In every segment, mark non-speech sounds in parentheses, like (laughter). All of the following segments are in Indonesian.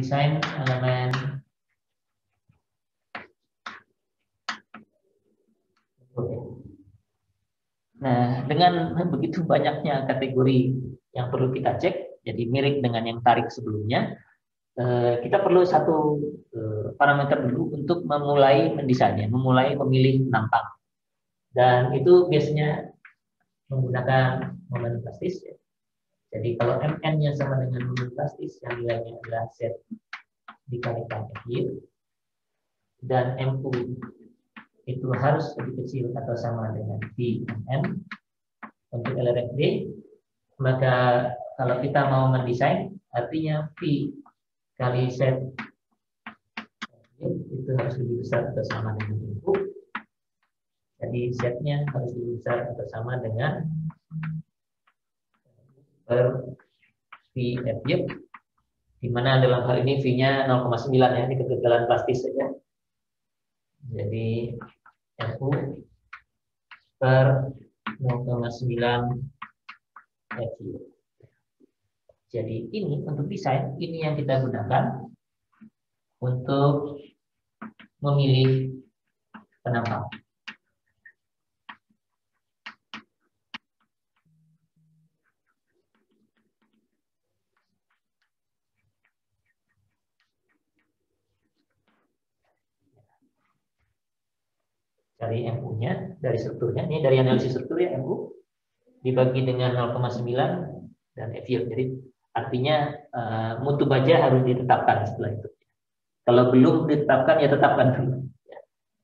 desain elemen Nah, dengan begitu banyaknya kategori yang perlu kita cek, jadi mirip dengan yang tarik sebelumnya, eh, kita perlu satu eh, parameter dulu untuk memulai mendesainnya, memulai memilih penampang. Dan itu biasanya menggunakan momen plastis. Jadi kalau MN-nya sama dengan momen plastis, yang nilainya adalah Z dikalikan F dan MU itu harus lebih kecil atau sama dengan VMM untuk LRFD maka kalau kita mau mendesain artinya V kali Z itu harus lebih besar atau sama dengan input jadi Z-nya harus lebih besar atau sama dengan per VFY di mana dalam hal ini V-nya 0,9 ya, ini kegagalan plastis saja. Jadi FU per 0,9 FU. Jadi ini untuk desain, ini yang kita gunakan untuk memilih penampang. Dari MU-nya, dari strukturnya. Ini dari analisis struktur ya MU dibagi dengan 0,9 dan FU. Jadi artinya uh, mutu baja harus ditetapkan setelah itu. Kalau belum ditetapkan ya tetapkan dulu. Ya.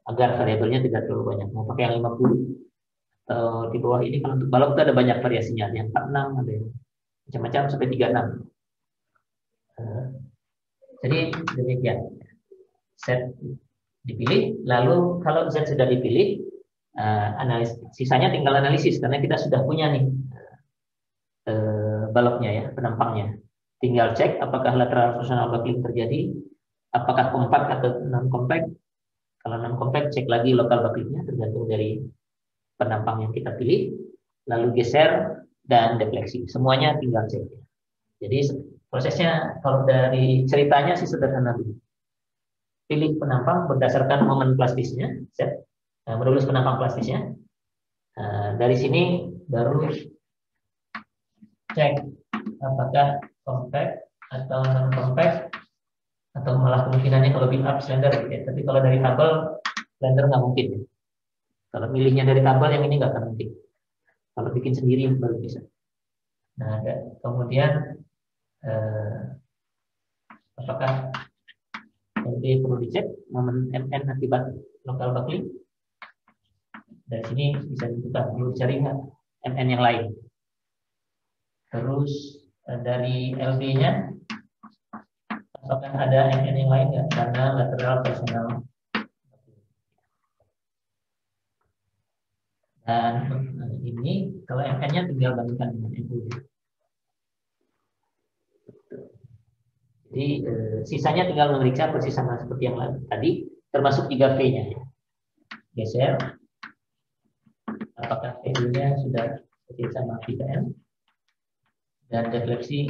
Agar variabelnya tidak terlalu banyak. Mau pakai yang 50 atau di bawah ini kalau untuk balok itu ada banyak variasinya. Ada yang 46, ada yang macam-macam sampai 36. Uh, eh, jadi demikian. Set dipilih, lalu kalau Z sudah dipilih, uh, analis, sisanya tinggal analisis karena kita sudah punya nih uh, baloknya ya, penampangnya. Tinggal cek apakah lateral frontal buckling terjadi, apakah kompak atau non kompak. Kalau non kompak cek lagi lokal bucklingnya tergantung dari penampang yang kita pilih, lalu geser dan defleksi. Semuanya tinggal cek. Jadi prosesnya kalau dari ceritanya sih sederhana dulu pilih penampang berdasarkan momen plastisnya, set, nah, menulis penampang plastisnya. Nah, dari sini baru cek apakah compact atau non compact atau malah kemungkinannya kalau build up slender gitu ya. Tapi kalau dari tabel slender nggak mungkin. Ya. Kalau milihnya dari tabel yang ini nggak akan mungkin. Kalau bikin sendiri baru bisa. Nah, kemudian eh, apakah jadi perlu dicek momen MN akibat lokal buckling. Dari sini bisa dibuka, perlu cari nggak MN yang lain. Terus eh, dari LB-nya, apakah ada MN yang lain nggak? Karena lateral personal. Dan ini kalau MN-nya tinggal bandingkan dengan MU. Jadi eh, sisanya tinggal memeriksa persis sama seperti yang tadi, termasuk 3V-nya. Ya. Geser. Apakah V-nya sudah seperti sama VPN? Dan defleksi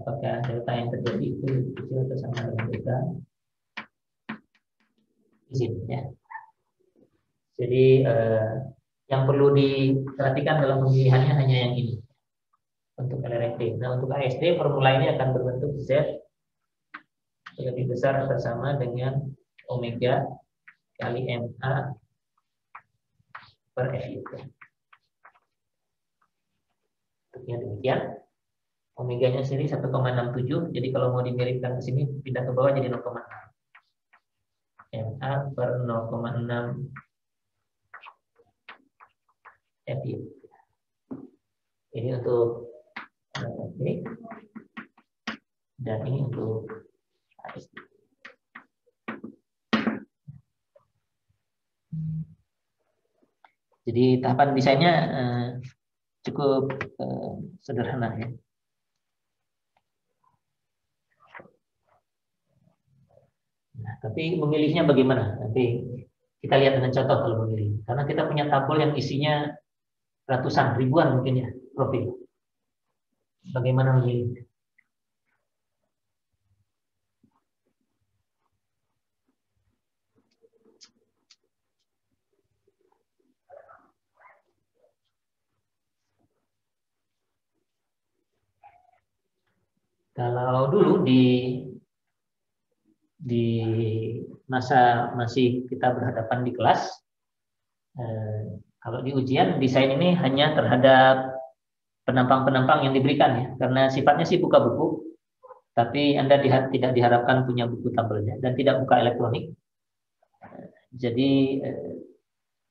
apakah delta yang terjadi itu kecil atau sama dengan delta izin ya. Jadi eh, yang perlu diperhatikan dalam pemilihannya hanya yang ini untuk LRFD. Nah, untuk ASD formula ini akan berbentuk Z lebih besar atau sama dengan omega kali MA per F Bentuknya demikian. Omeganya sendiri 1,67. Jadi kalau mau dimiripkan ke sini, pindah ke bawah jadi 0,6. MA per 0,6 FU. Ini untuk Oke. Dan ini untuk. Jadi tahapan desainnya eh, cukup eh, sederhana ya. Nah, tapi memilihnya bagaimana? Nanti kita lihat dengan contoh kalau memilih. Karena kita punya tabel yang isinya ratusan, ribuan mungkin ya profil bagaimana memilih. Kalau dulu di di masa masih kita berhadapan di kelas, eh, kalau di ujian desain ini hanya terhadap penampang-penampang yang diberikan ya, karena sifatnya sih buka buku, tapi Anda tidak diharapkan punya buku tabelnya dan tidak buka elektronik. Jadi eh,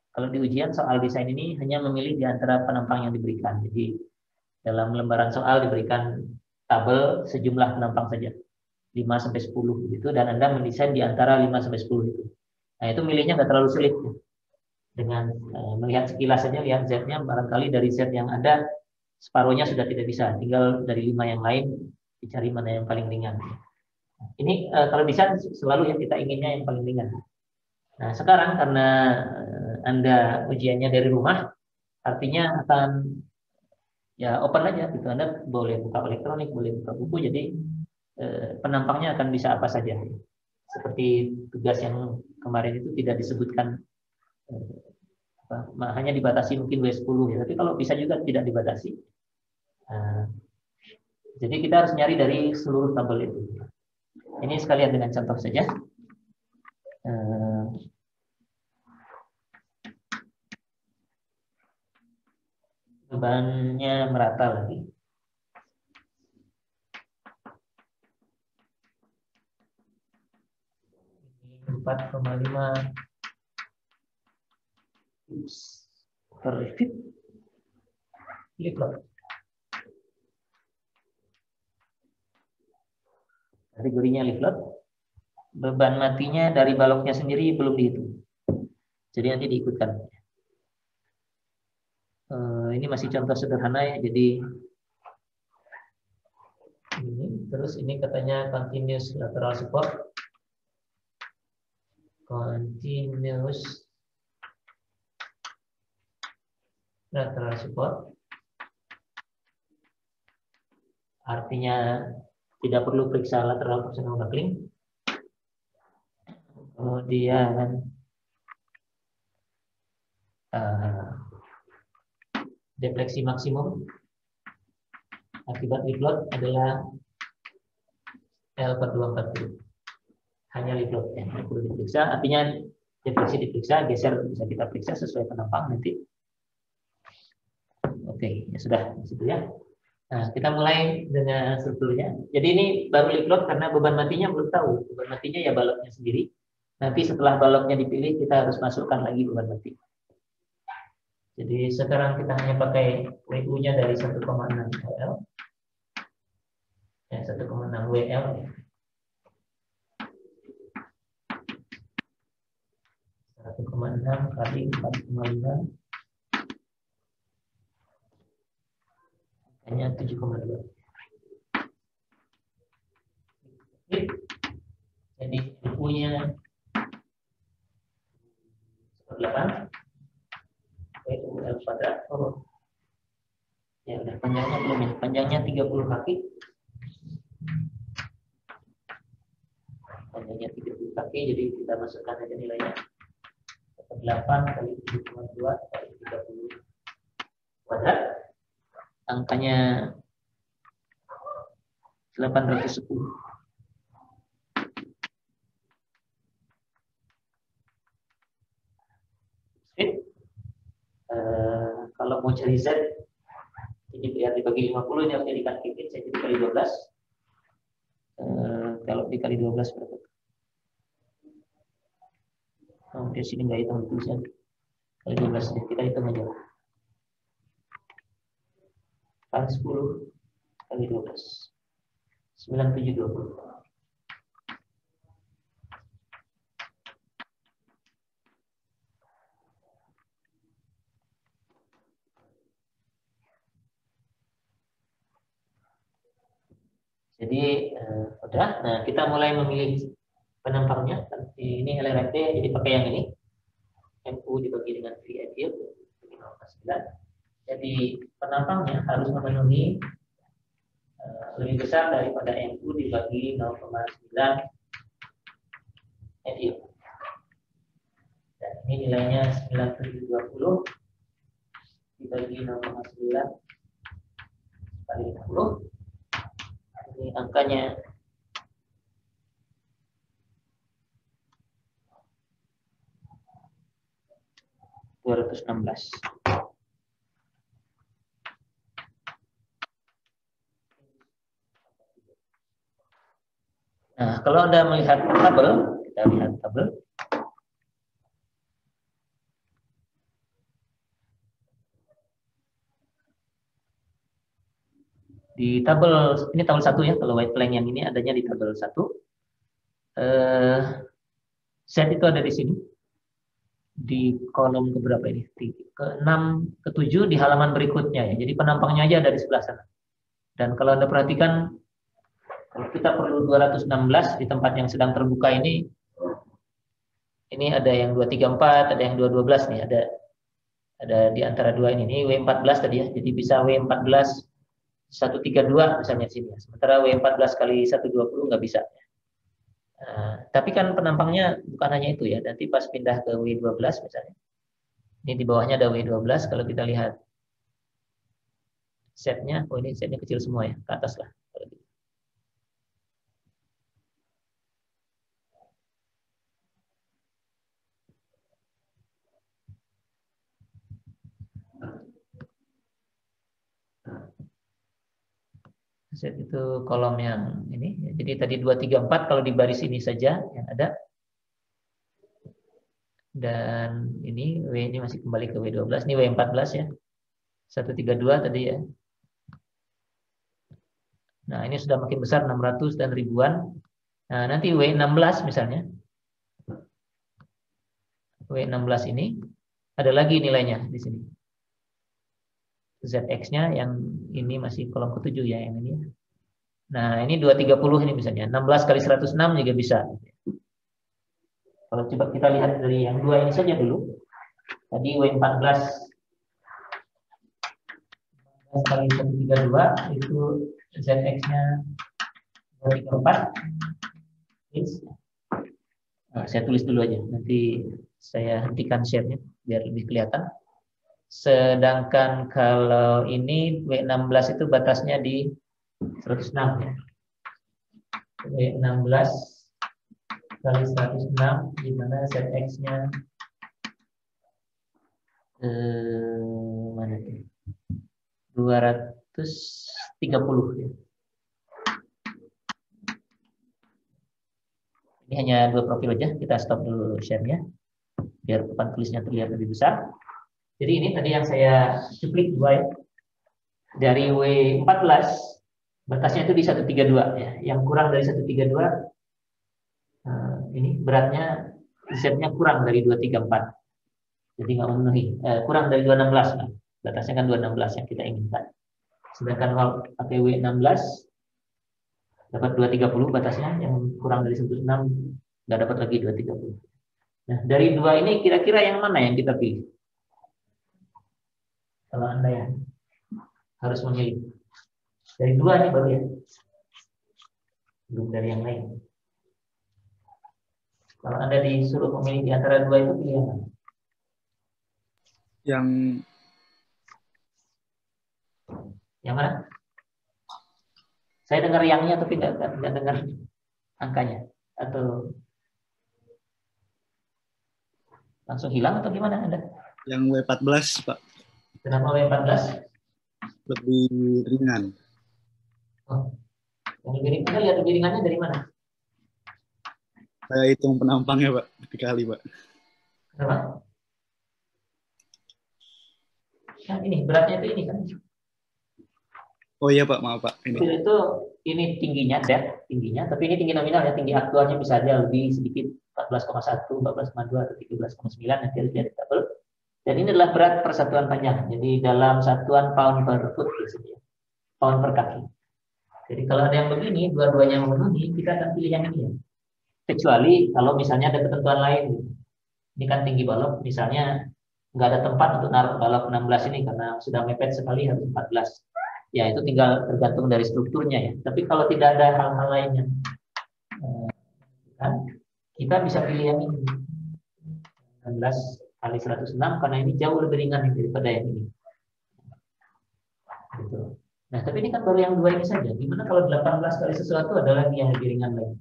kalau di ujian soal desain ini hanya memilih di antara penampang yang diberikan. Jadi dalam lembaran soal diberikan tabel sejumlah penampang saja. 5 sampai 10 gitu dan Anda mendesain di antara 5 sampai 10 itu. Nah, itu milihnya nggak terlalu sulit. Ya. Dengan uh, melihat sekilas saja lihat Z-nya barangkali dari Z yang ada separuhnya sudah tidak bisa, tinggal dari lima yang lain dicari mana yang paling ringan. Nah, ini uh, kalau desain selalu yang kita inginnya yang paling ringan. Nah, sekarang karena uh, Anda ujiannya dari rumah, artinya akan ya open aja gitu Anda boleh buka elektronik boleh buka buku jadi eh, penampangnya akan bisa apa saja seperti tugas yang kemarin itu tidak disebutkan eh, hanya dibatasi mungkin W10 ya, tapi kalau bisa juga tidak dibatasi. Nah, jadi kita harus nyari dari seluruh tabel itu. Ini sekalian dengan contoh saja. Nah, bebannya merata lagi. Empat koma lima refit literatur. Kategorinya leaflet. Beban matinya dari baloknya sendiri belum dihitung. Jadi nanti diikutkan. Eh, ini masih contoh sederhana ya. Jadi ini terus ini katanya continuous lateral support. Continuous lateral support, artinya tidak perlu periksa lateral personal buckling. Kemudian uh, defleksi maksimum akibat lead load adalah L per 240. Hanya lead load yang perlu diperiksa. Artinya defleksi diperiksa, geser bisa kita periksa sesuai penampang nanti. Oke, ya sudah situ ya. Nah, kita mulai dengan strukturnya. Jadi ini baru load karena beban matinya belum tahu. Beban matinya ya baloknya sendiri. Nanti setelah baloknya dipilih, kita harus masukkan lagi beban mati. Jadi sekarang kita hanya pakai WU-nya dari 1,6 WL. Ya, 1,6 WL. Koma enam kali empat koma lima hanya tujuh koma dua. Jadi WU-nya delapan yaitu L kuadrat. Oh. Ya udah panjangnya belum ya. Panjangnya 30 kaki. Panjangnya 30 kaki jadi kita masukkan aja nilainya. 8 kali 7,2 kali 30 kuadrat. Angkanya 810. Eh, kalau mau cari Z ini biar dibagi 50 ini harus jadikan kikit saya jadi kali 12 uh, eh, kalau dikali 12 berapa oh, di sini nggak hitung tulisan kali 12 ya. kita hitung aja kali 10 kali 12 9720 Jadi uh, udah, nah kita mulai memilih penampangnya. Ini LRT, jadi pakai yang ini. MU dibagi dengan free ideal, 0,9. Jadi penampangnya harus memenuhi uh, lebih besar daripada MU dibagi 0,9 ideal. Dan ini nilainya 9720 dibagi 0,9 kali 50 Ini angkanya dua ratus enam belas. Nah, kalau Anda melihat tabel, kita lihat tabel. Di tabel ini tabel satu ya, kalau white blank yang ini adanya di tabel satu. Eh, set itu ada di sini di kolom keberapa ini? Ke 6, ke 7 di halaman berikutnya ya. Jadi penampangnya aja ada di sebelah sana. Dan kalau Anda perhatikan kalau kita perlu 216 di tempat yang sedang terbuka ini ini ada yang 234, ada yang 212 nih, ada ada di antara dua ini. Ini W14 tadi ya. Jadi bisa W14 132 misalnya sini. Sementara W14 kali 120 nggak bisa. Nah, tapi kan penampangnya bukan hanya itu ya. Nanti pas pindah ke W12 misalnya. Ini di bawahnya ada W12. Kalau kita lihat setnya, oh ini setnya kecil semua ya, ke atas lah. Set itu kolom yang ini. Jadi tadi 2, 3, 4 kalau di baris ini saja yang ada. Dan ini W ini masih kembali ke W12. Ini W14 ya. 132 tadi ya. Nah ini sudah makin besar 600 dan ribuan. Nah nanti W16 misalnya. W16 ini ada lagi nilainya di sini. ZX-nya yang ini masih kolom ketujuh ya yang ini. Nah, ini 230 ini misalnya. 16 kali 106 juga bisa. Kalau coba kita lihat dari yang dua ini saja dulu. Tadi W14 kali 132 itu ZX-nya 234. Nah, saya tulis dulu aja. Nanti saya hentikan share-nya biar lebih kelihatan. Sedangkan kalau ini W16 itu batasnya di 106 ya. W16 kali 106 di mana ZX-nya eh, mana itu? 230 ya. Ini hanya dua profil aja, kita stop dulu share-nya biar papan tulisnya terlihat lebih besar. Jadi ini tadi yang saya cuplik dua ya. Dari W14 batasnya itu di 132 ya. Yang kurang dari 132 uh, eh, ini beratnya Z-nya kurang dari 234. Jadi nggak memenuhi. Eh, kurang dari 216 nah. Batasnya kan 216 yang kita inginkan. Sedangkan kalau pakai W16 dapat 230 batasnya yang kurang dari 106 nggak dapat lagi 230. Nah, dari dua ini kira-kira yang mana yang kita pilih? Kalau Anda yang harus memilih. Dari dua nih baru ya. Belum dari yang lain. Kalau Anda disuruh memilih di antara dua itu pilih yang mana? Yang yang mana? Saya dengar yangnya tapi tidak, tidak dengar angkanya atau langsung hilang atau gimana Anda? Yang W14, Pak. Kenapa W14? Lebih ringan. Oh. Yang lebih ringan, lihat lebih ringannya dari mana? Saya hitung penampangnya, Pak. Dikali, Pak. Kenapa? Nah, ini beratnya itu ini kan. Oh iya Pak, maaf Pak. Ini itu ini tingginya, depth tingginya, tapi ini tinggi nominal ya, tinggi aktualnya bisa aja lebih sedikit 14,1, 14,2 atau 13,9 nanti lihat di tabel. Dan ini adalah berat persatuan panjang. Jadi dalam satuan pound per foot biasanya. Pound per kaki. Jadi kalau ada yang begini, dua-duanya memenuhi, kita akan pilih yang ini. Ya. Kecuali kalau misalnya ada ketentuan lain. Ini kan tinggi balok, misalnya nggak ada tempat untuk naruh balok 16 ini karena sudah mepet sekali harus 14. Ya itu tinggal tergantung dari strukturnya ya. Tapi kalau tidak ada hal-hal lainnya, eh, kan, kita bisa pilih yang ini. 16 kali 106 karena ini jauh lebih ringan daripada yang ini. Gitu. Nah, tapi ini kan baru yang dua ini saja. Gimana kalau 18 kali sesuatu adalah yang lebih ringan lagi?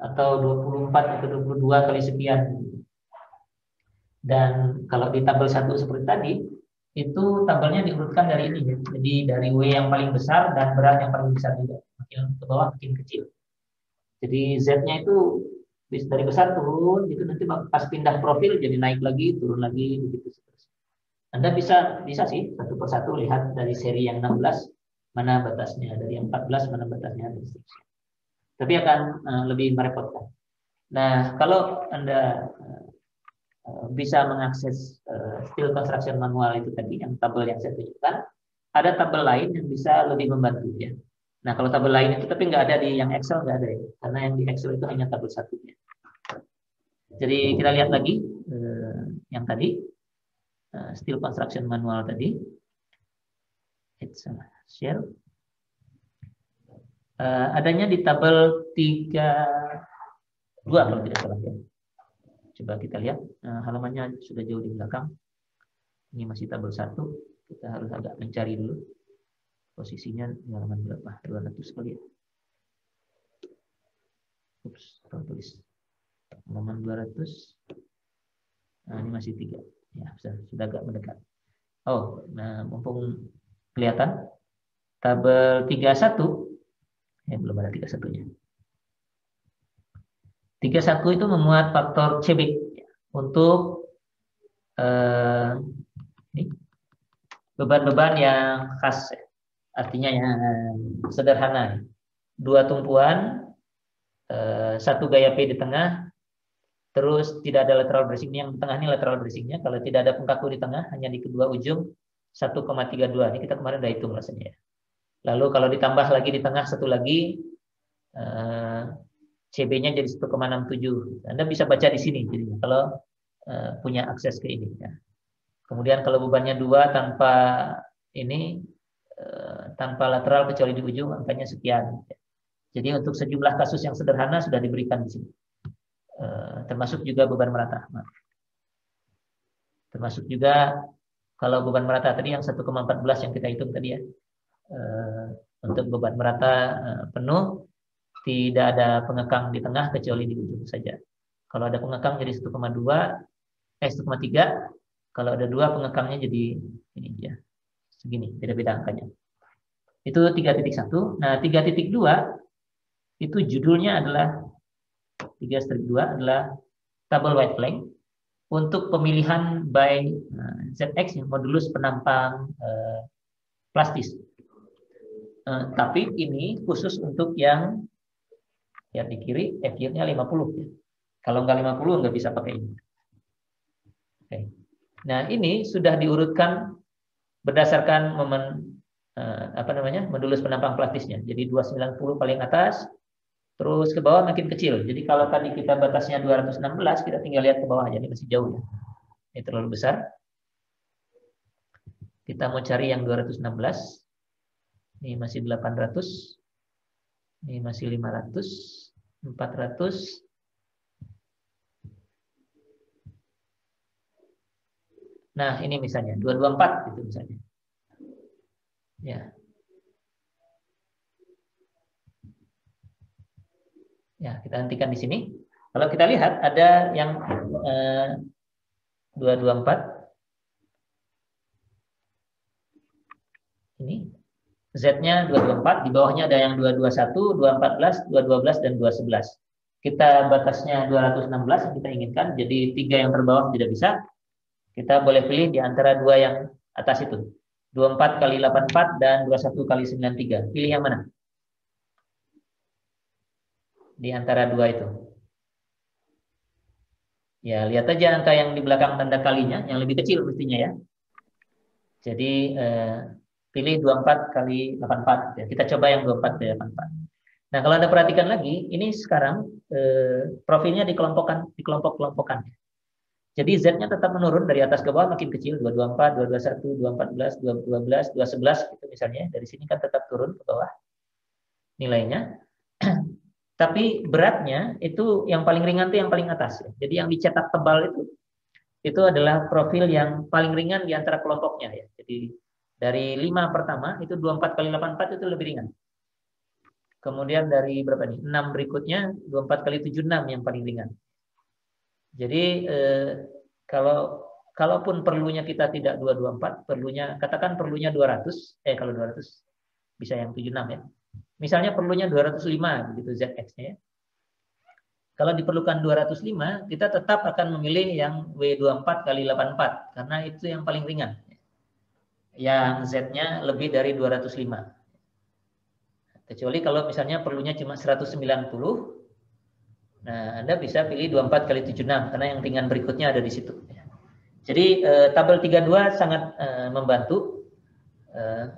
Atau 24 atau 22 kali sekian. Dan kalau di tabel satu seperti tadi, itu tabelnya diurutkan dari ini. Ya. Jadi dari W yang paling besar dan berat yang paling besar juga. Makin ke bawah makin kecil. Jadi Z-nya itu dari besar turun, gitu nanti pas pindah profil jadi naik lagi, turun lagi, begitu anda bisa bisa sih satu persatu lihat dari seri yang 16 mana batasnya, dari yang 14 mana batasnya dan seterusnya. Tapi akan uh, lebih merepotkan. Nah, kalau Anda uh, bisa mengakses steel construction manual itu tadi yang tabel yang saya tunjukkan, ada tabel lain yang bisa lebih membantu ya. Nah, kalau tabel lain itu tapi nggak ada di yang Excel nggak ada ya, karena yang di Excel itu hanya tabel satunya. Jadi kita lihat lagi uh, yang tadi uh, steel construction manual tadi. It's a share. Uh, adanya di tabel 3 dua kalau tidak salah ya. Coba kita lihat uh, halamannya sudah jauh di belakang. Ini masih tabel 1. Kita harus agak mencari dulu. Posisinya di halaman berapa? 200 kali ya. Ups, tulis. Halaman 200. Nah, ini masih tiga. Ya, sudah, sudah agak mendekat. Oh, nah mumpung kelihatan tabel 31 ya belum ada 31-nya. 31 itu memuat faktor CB untuk eh, beban-beban yang khas artinya yang sederhana. Dua tumpuan, eh, satu gaya P di tengah, Terus tidak ada lateral bracing ini yang tengah ini lateral bracingnya. Kalau tidak ada pengkaku di tengah, hanya di kedua ujung 1,32. Ini kita kemarin udah hitung rasanya. Lalu kalau ditambah lagi di tengah satu lagi, eh, CB-nya jadi 1,67. Anda bisa baca di sini jadinya kalau eh, punya akses ke ini. Ya. Kemudian kalau bebannya dua tanpa ini eh, tanpa lateral kecuali di ujung angkanya sekian. Jadi untuk sejumlah kasus yang sederhana sudah diberikan di sini. Eh, termasuk juga beban merata. Termasuk juga kalau beban merata tadi yang 1,14 yang kita hitung tadi ya. Eh, untuk beban merata eh, penuh tidak ada pengekang di tengah kecuali di ujung saja. Kalau ada pengekang jadi 1,2 eh 1,3 kalau ada dua pengekangnya jadi ini ya segini beda-beda angkanya. Itu 3.1. Nah, 3.2 itu judulnya adalah 3-2 adalah tabel white blank untuk pemilihan by uh, ZX yang modulus penampang uh, plastis. Uh, tapi ini khusus untuk yang ya di kiri F nya 50 ya. Kalau nggak 50 nggak bisa pakai ini. Oke. Nah, ini sudah diurutkan berdasarkan momen uh, apa namanya? modulus penampang plastisnya. Jadi 290 paling atas, Terus ke bawah makin kecil. Jadi kalau tadi kita batasnya 216, kita tinggal lihat ke bawah aja. Ini masih jauh ya. Ini terlalu besar. Kita mau cari yang 216. Ini masih 800. Ini masih 500. 400. Nah, ini misalnya 224 itu misalnya. Ya, Ya, kita hentikan di sini. Kalau kita lihat ada yang eh, 224 ini Z-nya 224, di bawahnya ada yang 221, 214, 212 dan 211. Kita batasnya 216 yang kita inginkan, jadi tiga yang terbawah tidak bisa. Kita boleh pilih di antara dua yang atas itu. 24 kali 84 dan 21 kali 93. Pilih yang mana? Di antara dua itu. Ya, lihat aja angka yang di belakang tanda kalinya, yang lebih kecil mestinya ya. Jadi eh, pilih 24 kali 84. Ya, kita coba yang 24 kali 84. Nah, kalau Anda perhatikan lagi, ini sekarang eh, profilnya dikelompokkan, dikelompok-kelompokkan. Jadi Z-nya tetap menurun dari atas ke bawah makin kecil, 224, 221, 214, 212, 211 gitu misalnya. Dari sini kan tetap turun ke bawah nilainya. (clears throat) Tapi beratnya itu yang paling ringan itu yang paling atas. Ya. Jadi yang dicetak tebal itu itu adalah profil yang paling ringan di antara kelompoknya ya. Jadi Dari 5 pertama itu 24 kali 84 itu lebih ringan. Kemudian dari berapa nih? 6 berikutnya 24 kali 76 yang paling ringan. Jadi eh, kalau kalaupun perlunya kita tidak 224, perlunya katakan perlunya 200, eh kalau 200 bisa yang 76 ya. Misalnya perlunya 205 begitu ZX-nya ya. Kalau diperlukan 205, kita tetap akan memilih yang W24 kali 84 karena itu yang paling ringan. Yang Z-nya lebih dari 205. Kecuali kalau misalnya perlunya cuma 190, nah Anda bisa pilih 24 kali 76 karena yang ringan berikutnya ada di situ. Jadi eh, tabel 32 sangat eh, membantu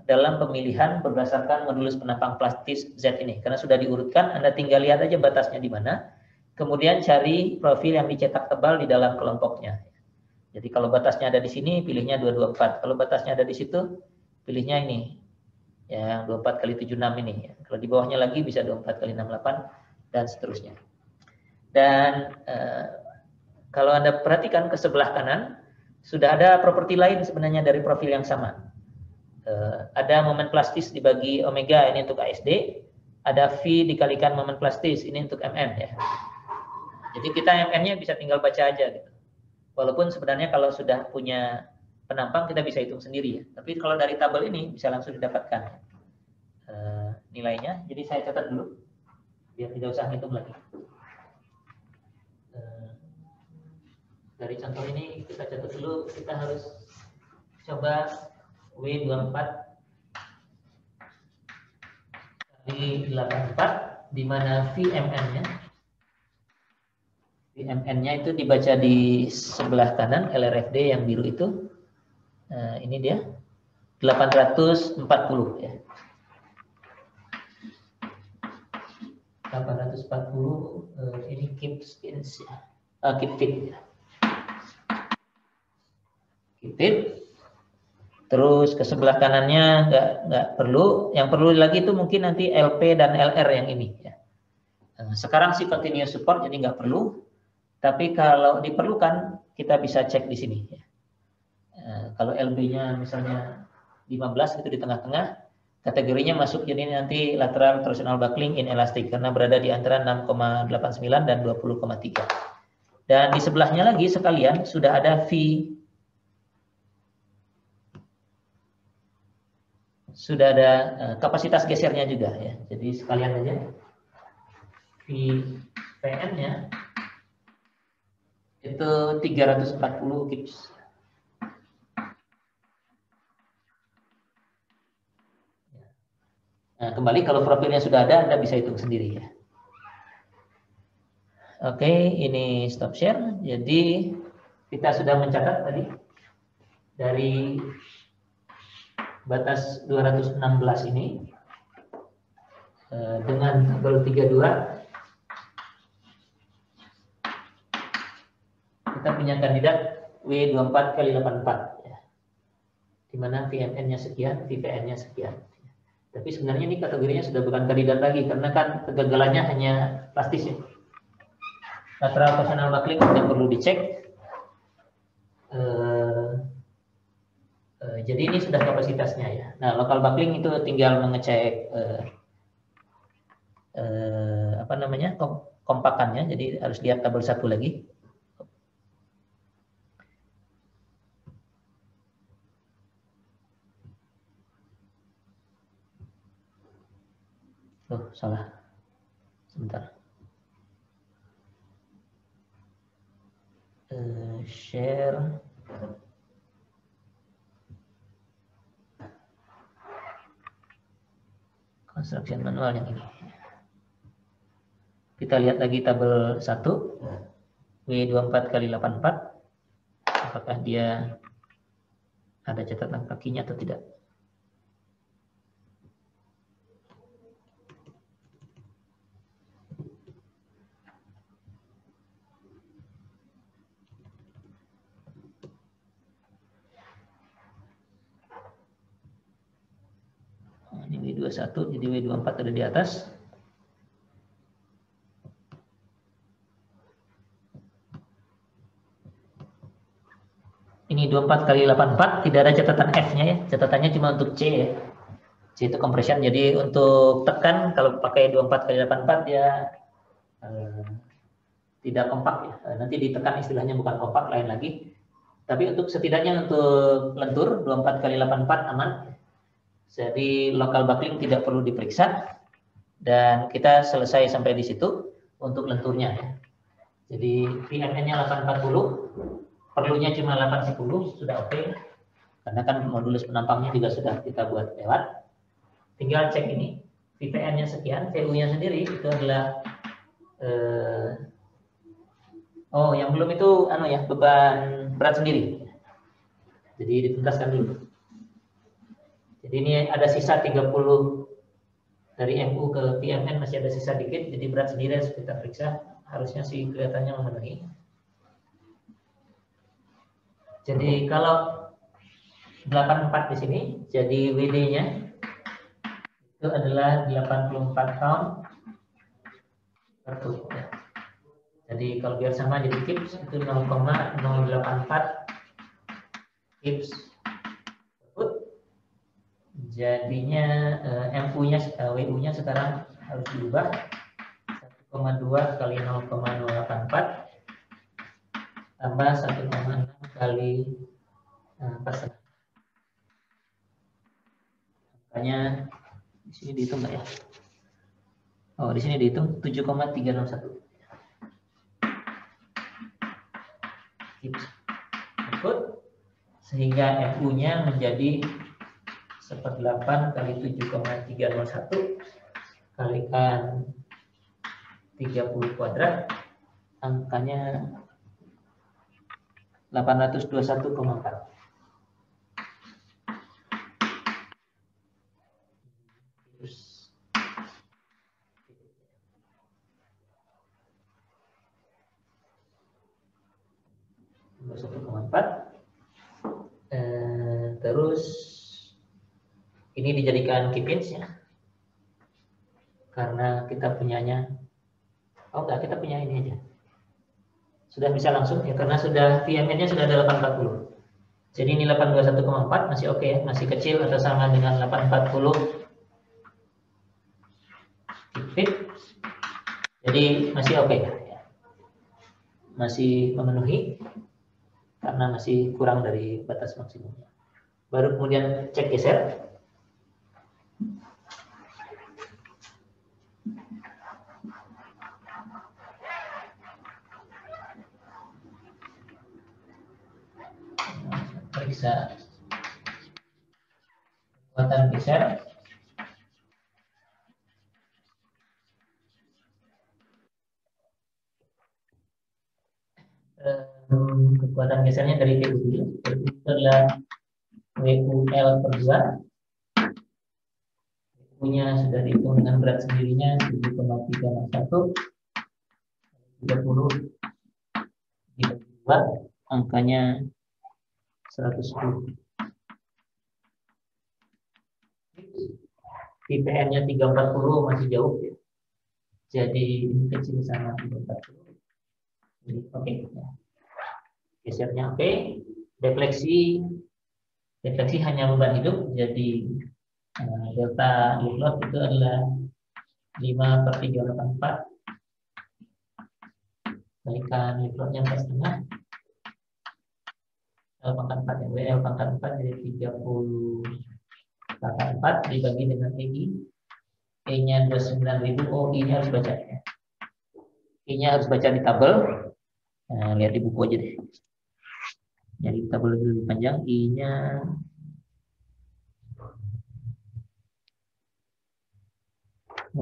dalam pemilihan berdasarkan modulus penampang plastis Z ini. Karena sudah diurutkan, Anda tinggal lihat aja batasnya di mana Kemudian cari profil yang dicetak tebal di dalam kelompoknya. Jadi kalau batasnya ada di sini, pilihnya 224. Kalau batasnya ada di situ, pilihnya ini. Yang 24 kali 76 ini. Kalau di bawahnya lagi bisa 24 kali 68 dan seterusnya. Dan eh, kalau Anda perhatikan ke sebelah kanan, sudah ada properti lain sebenarnya dari profil yang sama. Eh, ada momen plastis dibagi omega ini untuk ASD, ada V dikalikan momen plastis ini untuk MM ya. Jadi kita MN-nya bisa tinggal baca aja gitu. Walaupun sebenarnya kalau sudah punya penampang kita bisa hitung sendiri ya. Tapi kalau dari tabel ini bisa langsung didapatkan uh, nilainya. Jadi saya catat dulu biar tidak usah hitung lagi. Uh, dari contoh ini kita catat dulu kita harus coba W24 kali 84 di mana VMN-nya MN-nya itu dibaca di sebelah kanan LRFD yang biru itu. Nah, ini dia 840 ya. 840 uh, ini keep skins ya. Uh, keep fit ya. Keep fit. Terus ke sebelah kanannya nggak nggak perlu. Yang perlu lagi itu mungkin nanti LP dan LR yang ini ya. Nah, sekarang sih continuous support jadi nggak perlu. Tapi kalau diperlukan kita bisa cek di sini. Uh, kalau LB-nya misalnya 15 itu di tengah-tengah, kategorinya masuk jadi nanti lateral torsional buckling in elastic karena berada di antara 6,89 dan 20,3. Dan di sebelahnya lagi sekalian sudah ada V sudah ada uh, kapasitas gesernya juga ya. Jadi sekalian aja V PN-nya itu 340 gips. Nah, kembali kalau profilnya sudah ada, Anda bisa hitung sendiri ya. Oke, ini stop share. Jadi kita sudah mencatat tadi dari batas 216 ini eh, dengan tabel 32 kita punya kandidat W24 kali 84 ya. Di mana VMN-nya sekian, VPN-nya sekian. Tapi sebenarnya ini kategorinya sudah bukan kandidat lagi karena kan kegagalannya hanya plastis ya. Lateral personal buckling yang perlu dicek. Uh, jadi ini sudah kapasitasnya ya. Nah, local buckling itu tinggal mengecek uh, uh, apa namanya kompakannya. Jadi harus lihat tabel satu lagi. Oh, salah. Sebentar. Uh, share. Construction manual yang ini. Kita lihat lagi tabel 1. W24 kali 84. Apakah dia ada catatan kakinya atau tidak? W21 jadi W24 ada di atas. Ini 24 kali 84 tidak ada catatan F-nya ya. Catatannya cuma untuk C ya. C itu compression. Jadi untuk tekan kalau pakai 24 kali 84 dia eh, tidak kompak ya. Eh, nanti ditekan istilahnya bukan kompak lain lagi. Tapi untuk setidaknya untuk lentur 24 kali 84 aman. Jadi local buckling tidak perlu diperiksa dan kita selesai sampai di situ untuk lenturnya ya. Jadi PMN-nya 840 perlunya cuma 810 sudah oke okay. karena kan modulus penampangnya juga sudah kita buat lewat tinggal cek ini VPN-nya sekian VU-nya sendiri itu adalah eh, oh yang belum itu anu ya beban berat sendiri jadi dituntaskan dulu jadi ini ada sisa 30 dari MU ke PMN masih ada sisa dikit jadi berat sendiri harus kita periksa harusnya sih kelihatannya memenuhi jadi kalau 84 di sini, jadi WD-nya itu adalah 84 pound per. Ya. Jadi kalau biar sama jadi kips itu 0,084 kips. Jadinya eh, MU-nya eh, WU-nya sekarang harus diubah 1,2 kali 0,084 tambah 1,6 kali nah, persen. Makanya di sini dihitung nggak ya? Oh, di sini dihitung 7,361. Ikut sehingga FU-nya menjadi seperdelapan kali 7,301 kalikan 30 kuadrat angkanya 821,4. Terus eh, terus ini dijadikan kipins ya karena kita punyanya oh enggak kita punya ini aja sudah bisa langsung ya karena sudah VMN-nya sudah ada 840. Jadi ini 821,4 masih oke okay, ya, masih kecil atau sama dengan 840 fit. Jadi masih oke okay, ya. Masih memenuhi karena masih kurang dari batas maksimumnya. Baru kemudian cek geser. Bisa. Kekuatan geser kekuatan gesernya dari PU itu adalah WUL per 2 WU-nya sudah dihitung dengan berat sendirinya 7,361 30 dibagi angkanya 110. IPN-nya 340 masih jauh ya. Jadi ini kecil sama 340. Jadi oke okay, ya. Gesernya oke. Okay. Defleksi defleksi hanya beban hidup jadi uh, delta load itu adalah 5 per 384 kalikan loadnya 4 setengah L pangkat 4 ya. WL pangkat 4 jadi 30 pangkat 4 dibagi dengan EI. E-nya 29.000. Oh, I-nya harus baca ya. I-nya harus baca di tabel. Nah, lihat di buku aja deh. Jadi tabel lebih panjang. I-nya Oh,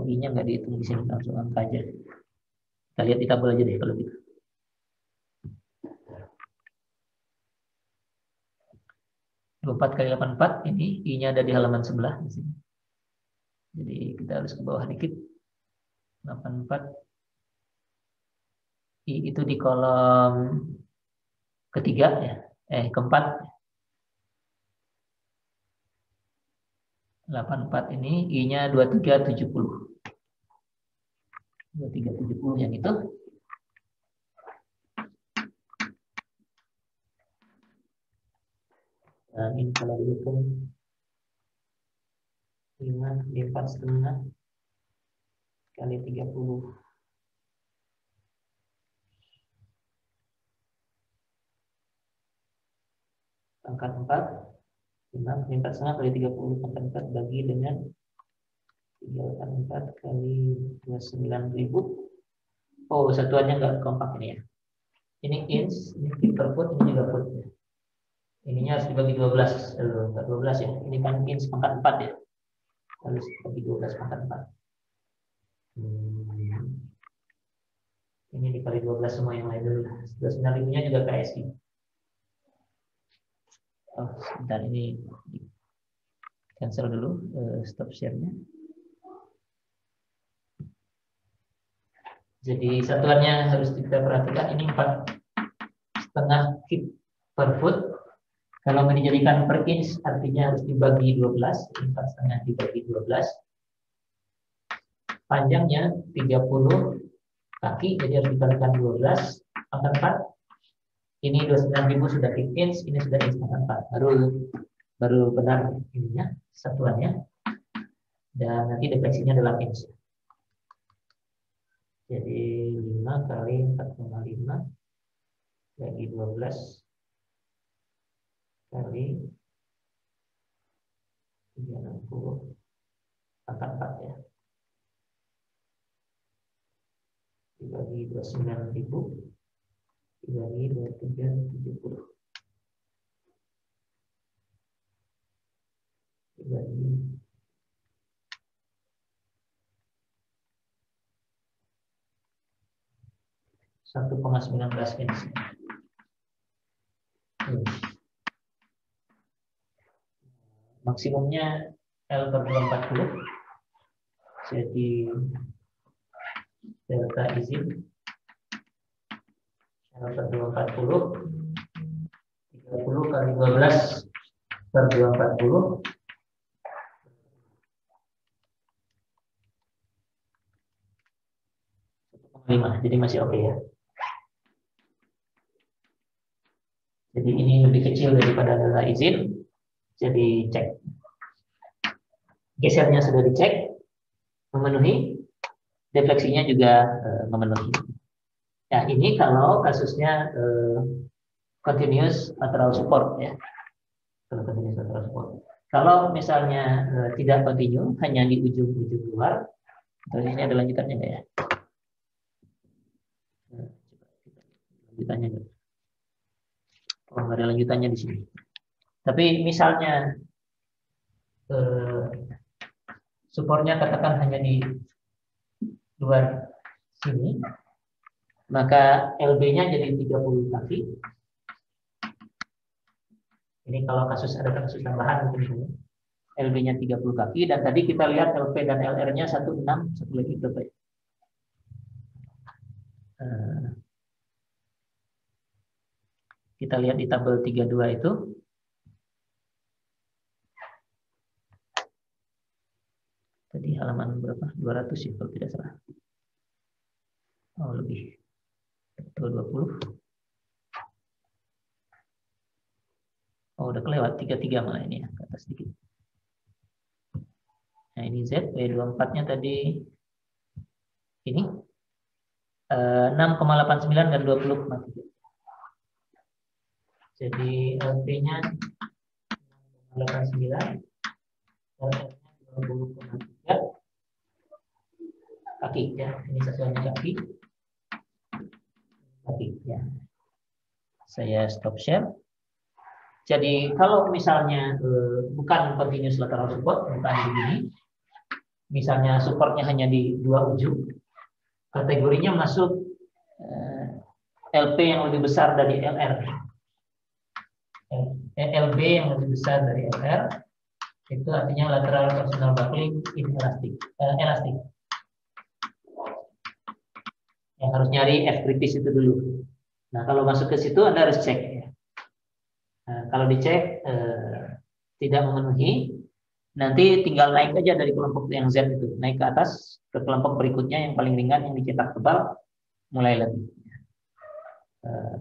I-nya nggak dihitung di sini langsung angka aja. Kita lihat di tabel aja deh kalau gitu. 24 kali 84 ini I-nya ada di halaman sebelah di sini. Jadi kita harus ke bawah dikit. 84 I itu di kolom ketiga ya. Eh keempat. 84 ini I-nya 2370. 2370 yang itu. Dan ini kalau dihitung 5 di 4 setengah kali 30 pangkat 4 5 kali 4 setengah kali 30 pangkat 4 bagi dengan 384 kali 29 ribu. Oh satuannya enggak kompak ini ya. Ini inch ini per foot ini juga ya. ininya harus dibagi 12 eh, enggak 12 ya. Ini kan inch pangkat 4 ya. Harus dibagi 12 pangkat 4 hmm. ini dikali 12 semua yang lain dulu 29 ribunya juga KSI oh sebentar ini cancel dulu uh, stop share-nya. Jadi satuannya harus kita perhatikan ini empat setengah feet per foot. Kalau dijadikan per inch artinya harus dibagi 12 empat setengah dibagi 12 panjangnya 30 kaki jadi harus dikalikan 12 pangkat 4 ini 29.000 sudah inch, ini sudah inch 4. Baru baru benar ininya satuannya. Dan nanti defleksinya adalah inch. Jadi 5 kali 4,5 bagi 12 kali 360 angka 4 ya. Dibagi 29.000 tiga tujuh puluh dibagi satu koma sembilan belas inch. Maksimumnya L per 240 jadi delta izin 240 30 kali 12 per 240 lima jadi masih oke okay ya. Jadi ini lebih kecil daripada data izin jadi cek gesernya sudah dicek memenuhi. Defleksinya juga eh, memenuhi Ya, ini kalau kasusnya uh, continuous lateral support ya. Kalau continuous lateral support. Kalau misalnya uh, tidak continue, hanya di ujung-ujung luar, terus ini ada lanjutannya ya? Lanjutannya? Oh, ada lanjutannya di sini. Tapi misalnya uh, supportnya katakan hanya di luar sini, maka LB-nya jadi 30 kaki. Ini kalau kasus ada kasus tambahan mungkin LB-nya 30 kaki dan tadi kita lihat LP dan LR-nya 16, satu lagi berapa? Eh, kita lihat di tabel 32 itu tadi halaman berapa? 200 ya kalau tidak salah. Oh, lebih. 220. Oh, udah kelewat 33 malah ini ya, ke atas sedikit. Nah, ini Z, W24-nya tadi ini 6,89 eh, dan 20,3. Jadi LP-nya 6,89, LR-nya 20,3 kaki ya, ini sesuai kaki. Ya. Saya stop share. Jadi kalau misalnya eh, bukan continuous lateral support, bukan begini, misalnya supportnya hanya di dua ujung, kategorinya masuk eh, LP yang lebih besar dari LR. LB yang lebih besar dari LR, itu artinya lateral torsional buckling inelastik, eh, elastik yang harus nyari F kritis itu dulu. Nah, kalau masuk ke situ Anda harus cek ya. Nah, kalau dicek eh, tidak memenuhi, nanti tinggal naik aja dari kelompok yang Z itu, naik ke atas ke kelompok berikutnya yang paling ringan yang dicetak tebal, mulai lagi. Eh,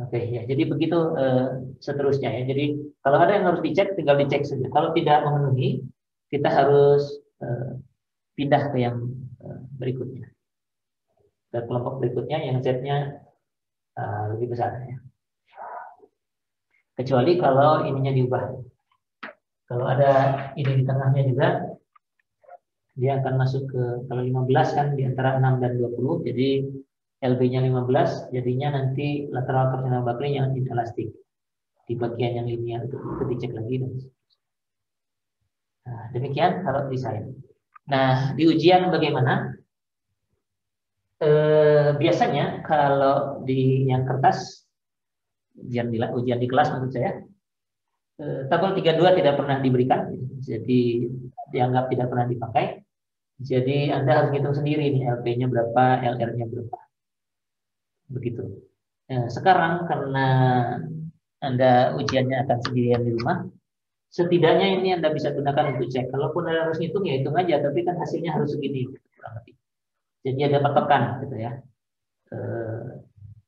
Oke ya, jadi begitu uh, seterusnya ya. Jadi kalau ada yang harus dicek, tinggal dicek saja. Kalau tidak memenuhi, kita harus uh, pindah ke yang uh, berikutnya. Dan kelompok berikutnya yang Z-nya uh, lebih besar ya. Kecuali kalau ininya diubah. Kalau ada ini di tengahnya juga, dia akan masuk ke kalau 15 kan di antara 6 dan 20, jadi LB-nya 15, jadinya nanti lateral torsional buckling yang inelastik. Di bagian yang linear itu, itu dicek lagi. Dan nah, demikian kalau desain. Nah, di ujian bagaimana? Eh, biasanya kalau di yang kertas, ujian di, ujian di kelas menurut saya, eh, tabel 32 tidak pernah diberikan, jadi dianggap tidak pernah dipakai. Jadi Anda harus hitung sendiri nih LP-nya berapa, LR-nya berapa begitu. Nah, sekarang karena anda ujiannya akan sendirian di rumah, setidaknya ini Anda bisa gunakan untuk cek. Kalaupun Anda harus hitung ya hitung aja, tapi kan hasilnya harus segini kurang lebih. Jadi ada patokan gitu ya. E,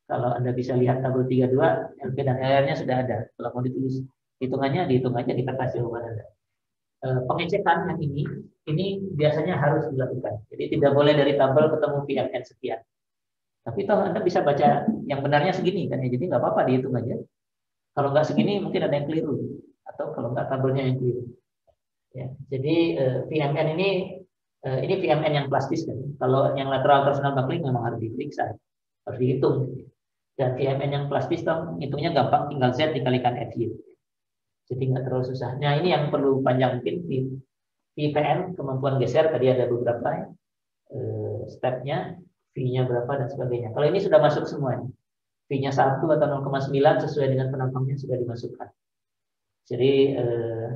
kalau Anda bisa lihat tabel 32, LP dan LR-nya sudah ada. Kalau mau ditulis hitungannya, dihitung aja di kertas jawaban Anda. E, pengecekan yang ini, ini biasanya harus dilakukan. Jadi tidak boleh dari tabel ketemu PMN sekian. Tapi toh Anda bisa baca yang benarnya segini kan ya, jadi nggak apa-apa dihitung aja. Kalau nggak segini mungkin ada yang keliru atau kalau nggak tabelnya yang keliru. Ya, jadi eh, VMN ini ini VMN yang plastis kan. Kalau yang lateral torsional buckling memang harus diperiksa, harus dihitung. Dan VMN yang plastis toh hitungnya gampang, tinggal Z dikalikan FY. Jadi nggak terlalu susah. Nah ini yang perlu panjang mungkin VPN kemampuan geser tadi ada beberapa eh, stepnya fee-nya berapa dan sebagainya. Kalau ini sudah masuk semuanya. Fee-nya 1 atau 0,9 sesuai dengan penampangnya sudah dimasukkan. Jadi eh,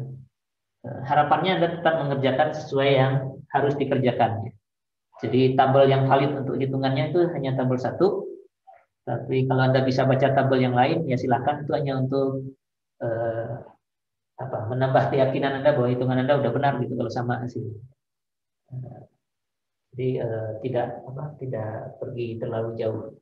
eh, harapannya Anda tetap mengerjakan sesuai yang harus dikerjakan. Jadi tabel yang valid untuk hitungannya itu hanya tabel satu. Tapi kalau Anda bisa baca tabel yang lain, ya silahkan itu hanya untuk eh, apa menambah keyakinan Anda bahwa hitungan Anda sudah benar gitu kalau sama hasilnya. Eh, jadi eh, tidak apa tidak pergi terlalu jauh